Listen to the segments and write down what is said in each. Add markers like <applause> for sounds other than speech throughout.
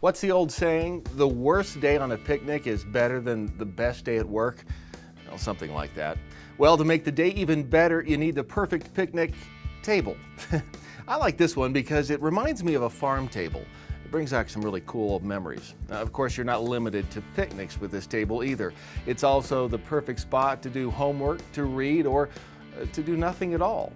What's the old saying? The worst day on a picnic is better than the best day at work? Well, something like that. Well, to make the day even better, you need the perfect picnic table. <laughs> I like this one because it reminds me of a farm table. It brings back some really cool memories. Now, of course, you're not limited to picnics with this table either. It's also the perfect spot to do homework, to read, or uh, to do nothing at all.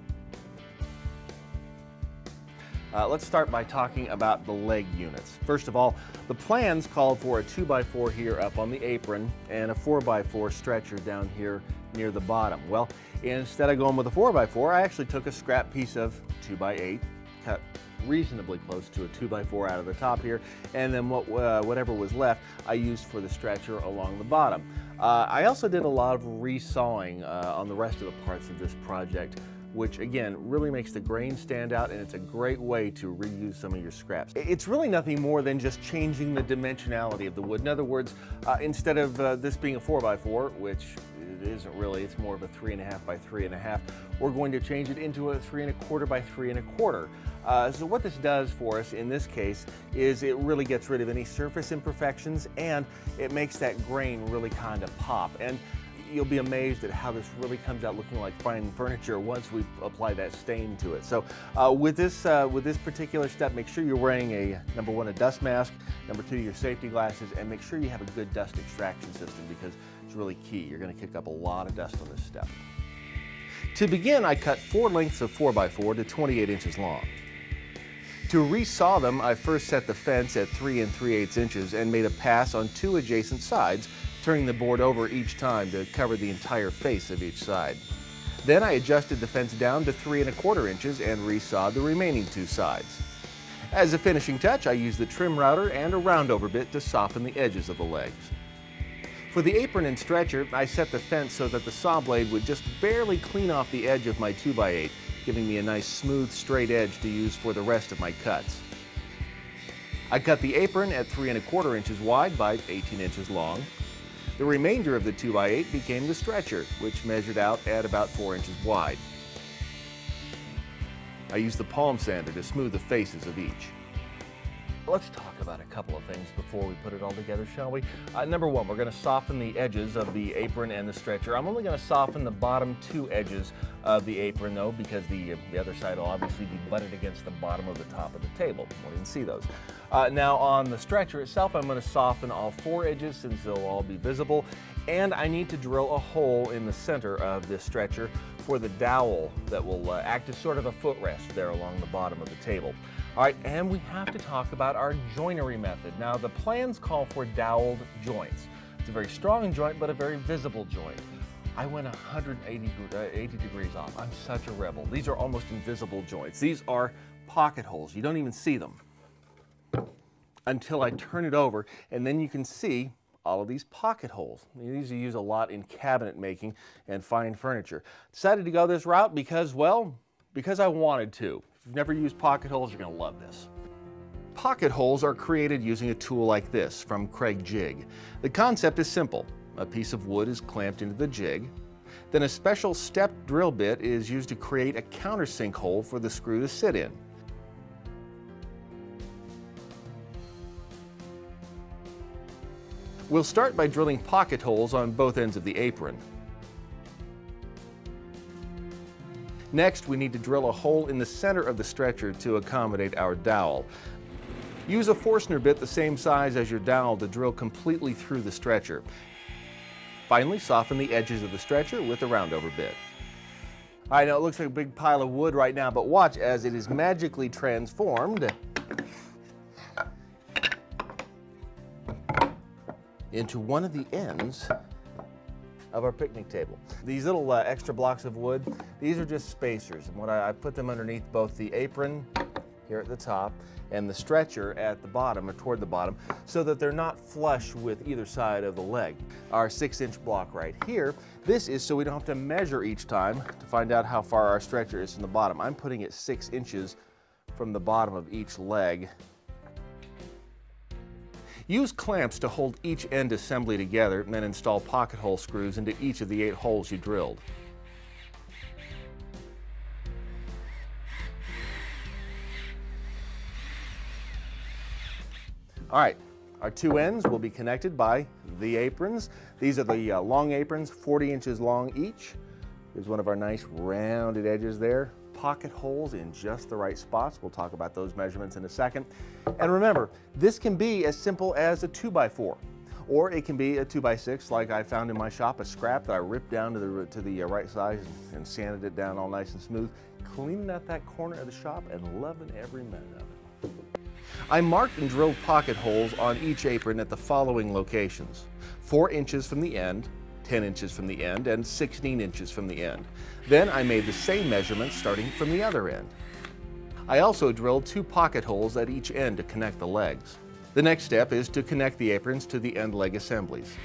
Uh, let's start by talking about the leg units. First of all, the plans called for a 2x4 here up on the apron and a 4x4 stretcher down here near the bottom. Well, instead of going with a 4x4, I actually took a scrap piece of 2x8, cut reasonably close to a 2x4 out of the top here, and then what, uh, whatever was left, I used for the stretcher along the bottom. Uh, I also did a lot of resawing uh, on the rest of the parts of this project which again really makes the grain stand out and it's a great way to reuse some of your scraps. It's really nothing more than just changing the dimensionality of the wood. In other words, uh, instead of uh, this being a 4x4, which it isn't really, it's more of a 3.5 by 3.5, we're going to change it into a 3 and a quarter by 3 and a quarter. Uh, so what this does for us in this case is it really gets rid of any surface imperfections and it makes that grain really kind of pop. And you'll be amazed at how this really comes out looking like fine furniture once we apply that stain to it. So uh, with this uh, with this particular step, make sure you're wearing a number one a dust mask, number two your safety glasses, and make sure you have a good dust extraction system because it's really key. You're going to kick up a lot of dust on this step. To begin, I cut four lengths of 4x4 to 28 inches long. To resaw them, I first set the fence at 3 and 3 8 inches and made a pass on two adjacent sides turning the board over each time to cover the entire face of each side. Then I adjusted the fence down to three and a quarter inches and resawed the remaining two sides. As a finishing touch, I used the trim router and a roundover bit to soften the edges of the legs. For the apron and stretcher, I set the fence so that the saw blade would just barely clean off the edge of my 2x8, giving me a nice smooth straight edge to use for the rest of my cuts. I cut the apron at 3 and a quarter inches wide by 18 inches long, the remainder of the 2x8 became the stretcher, which measured out at about 4 inches wide. I used the palm sander to smooth the faces of each. Let's talk about a couple of things before we put it all together, shall we? Uh, number one, we're going to soften the edges of the apron and the stretcher. I'm only going to soften the bottom two edges of the apron, though, because the, uh, the other side will obviously be butted against the bottom of the top of the table. We didn't see those. Uh, now, on the stretcher itself, I'm going to soften all four edges since they'll all be visible, and I need to drill a hole in the center of this stretcher for the dowel that will uh, act as sort of a footrest there along the bottom of the table. All right, and we have to talk about our joinery method. Now, the plans call for doweled joints. It's a very strong joint, but a very visible joint. I went 180 uh, degrees off. I'm such a rebel. These are almost invisible joints. These are pocket holes. You don't even see them until I turn it over, and then you can see all of these pocket holes. These are used a lot in cabinet making and fine furniture. Decided to go this route because, well, because I wanted to. If you've never used pocket holes, you're going to love this. Pocket holes are created using a tool like this from Kreg Jig. The concept is simple. A piece of wood is clamped into the jig. Then a special stepped drill bit is used to create a countersink hole for the screw to sit in. We'll start by drilling pocket holes on both ends of the apron. Next, we need to drill a hole in the center of the stretcher to accommodate our dowel. Use a Forstner bit the same size as your dowel to drill completely through the stretcher. Finally, soften the edges of the stretcher with a roundover bit. I know it looks like a big pile of wood right now, but watch as it is magically transformed into one of the ends of our picnic table. These little uh, extra blocks of wood, these are just spacers. And what I, I put them underneath both the apron here at the top and the stretcher at the bottom or toward the bottom so that they're not flush with either side of the leg. Our six inch block right here, this is so we don't have to measure each time to find out how far our stretcher is from the bottom. I'm putting it six inches from the bottom of each leg Use clamps to hold each end assembly together then install pocket hole screws into each of the eight holes you drilled. All right, our two ends will be connected by the aprons. These are the uh, long aprons, 40 inches long each. Here's one of our nice rounded edges there. Pocket holes in just the right spots. We'll talk about those measurements in a second. And remember, this can be as simple as a 2x4 or it can be a 2x6 like I found in my shop, a scrap that I ripped down to the, to the uh, right size and sanded it down all nice and smooth, cleaning out that corner of the shop and loving every minute of it. I marked and drilled pocket holes on each apron at the following locations. 4 inches from the end, 10 inches from the end, and 16 inches from the end. Then I made the same measurements starting from the other end. I also drilled two pocket holes at each end to connect the legs. The next step is to connect the aprons to the end leg assemblies.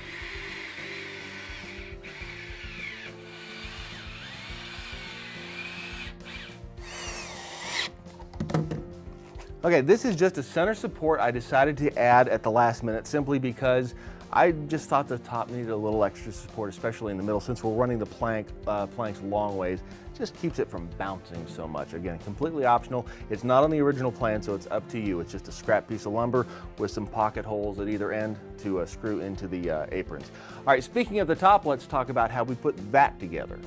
Okay, this is just a center support I decided to add at the last minute simply because I just thought the top needed a little extra support, especially in the middle. Since we're running the plank uh, planks long ways, just keeps it from bouncing so much. Again, completely optional. It's not on the original plan, so it's up to you. It's just a scrap piece of lumber with some pocket holes at either end to uh, screw into the uh, aprons. All right, speaking of the top, let's talk about how we put that together.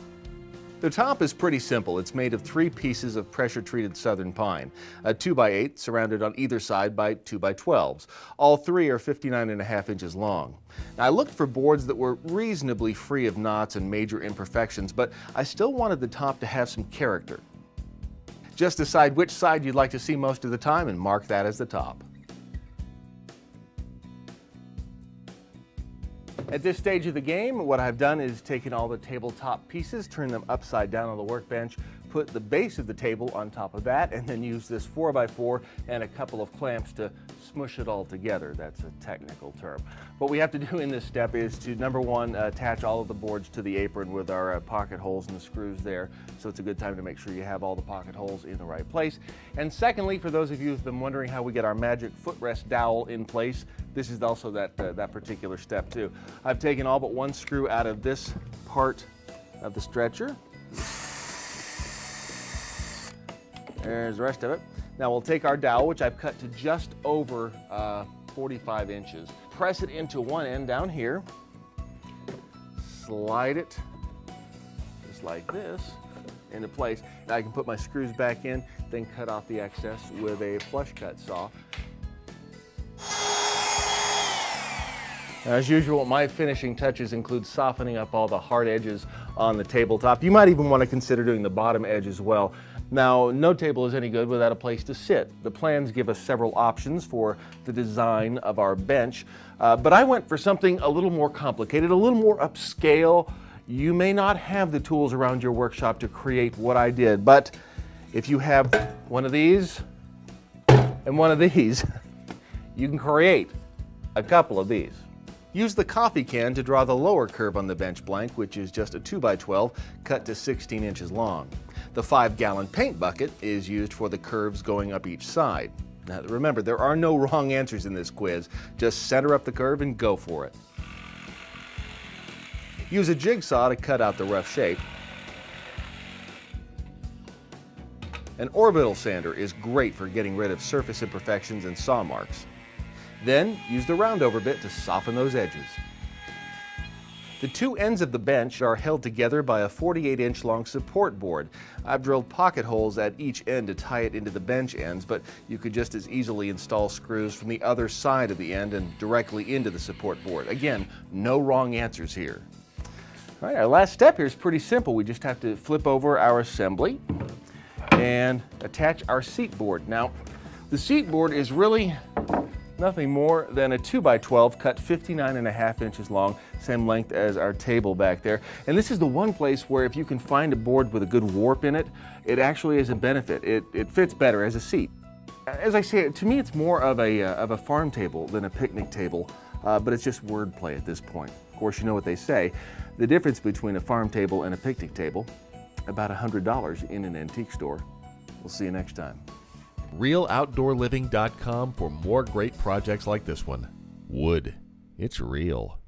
The top is pretty simple. It's made of three pieces of pressure-treated southern pine, a 2x8 surrounded on either side by 2x12s. All three are 59 and a half inches long. Now, I looked for boards that were reasonably free of knots and major imperfections, but I still wanted the top to have some character. Just decide which side you'd like to see most of the time and mark that as the top. At this stage of the game, what I've done is taken all the tabletop pieces, turned them upside down on the workbench, put the base of the table on top of that, and then use this 4x4 and a couple of clamps to smush it all together. That's a technical term. What we have to do in this step is to, number one, attach all of the boards to the apron with our uh, pocket holes and the screws there. So it's a good time to make sure you have all the pocket holes in the right place. And secondly, for those of you who've been wondering how we get our magic footrest dowel in place, this is also that, uh, that particular step too. I've taken all but one screw out of this part of the stretcher. There's the rest of it. Now we'll take our dowel, which I've cut to just over uh, 45 inches, press it into one end down here, slide it just like this into place. Now I can put my screws back in, then cut off the excess with a flush cut saw. As usual, my finishing touches include softening up all the hard edges on the tabletop. You might even want to consider doing the bottom edge as well. Now, no table is any good without a place to sit. The plans give us several options for the design of our bench, uh, but I went for something a little more complicated, a little more upscale. You may not have the tools around your workshop to create what I did, but if you have one of these and one of these, <laughs> you can create a couple of these. Use the coffee can to draw the lower curve on the bench blank, which is just a 2x12 cut to 16 inches long. The 5 gallon paint bucket is used for the curves going up each side. Now remember, there are no <laughs> wrong answers in this quiz. Just center up the curve and go for it. Use a jigsaw to cut out the rough shape. An orbital sander is great for getting rid of surface imperfections and saw marks. Then use the roundover bit to soften those edges. The two ends of the bench are held together by a 48 inch long support board. I've drilled pocket holes at each end to tie it into the bench ends, but you could just as easily install screws from the other side of the end and directly into the support board. Again, no wrong answers here. All right, our last step here is pretty simple. We just have to flip over our assembly and attach our seat board. Now, the seat board is really nothing more than a 2x12 cut 59 and a half inches long, same length as our table back there. And this is the one place where if you can find a board with a good warp in it, it actually is a benefit. It, it fits better as a seat. As I say, to me it's more of a, uh, of a farm table than a picnic table, uh, but it's just wordplay at this point. Of course, you know what they say. The difference between a farm table and a picnic table, about $100 in an antique store. We'll see you next time realoutdoorliving.com for more great projects like this one. Wood. It's real.